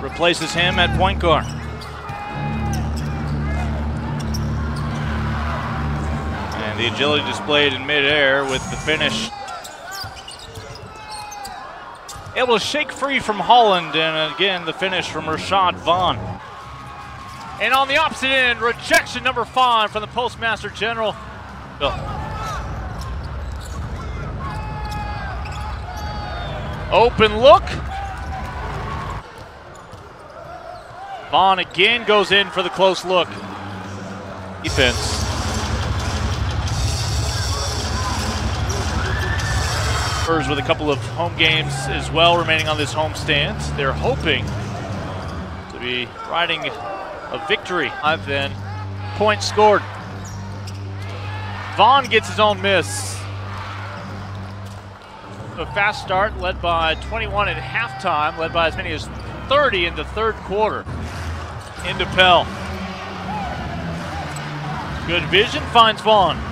replaces him at point guard. And the agility displayed in midair with the finish. Able to shake free from Holland, and again the finish from Rashad Vaughn. And on the opposite end, rejection number five from the Postmaster General. Bill. Open look. Vaughn again goes in for the close look. Defense. Spurs with a couple of home games as well remaining on this homestand. They're hoping to be riding a victory. I've points scored. Vaughn gets his own miss. A fast start led by 21 at halftime, led by as many as 30 in the third quarter. Into Pell. Good vision finds Vaughn.